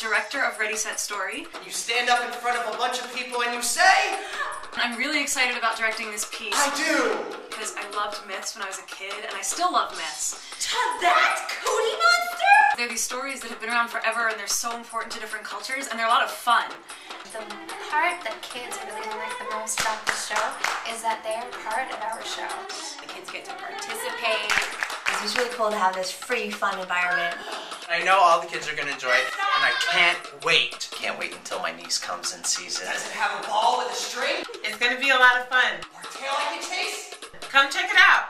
director of Ready Set Story. You stand up in front of a bunch of people and you say, I'm really excited about directing this piece I do. because I loved myths when I was a kid and I still love myths. To That Cootie Monster? They're these stories that have been around forever and they're so important to different cultures and they're a lot of fun. The part that kids really like the most about the show is that they're part of our show. The kids get to participate. It's just really cool to have this free, fun environment. I know all the kids are gonna enjoy it, and I can't wait. Can't wait until my niece comes and sees it. Does it have a ball with a string? It's gonna be a lot of fun. Or tail I can chase? Come check it out.